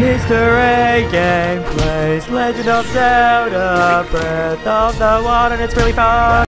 Mr. A Game plays Legend of Zelda Breath of the Wild and it's really fun.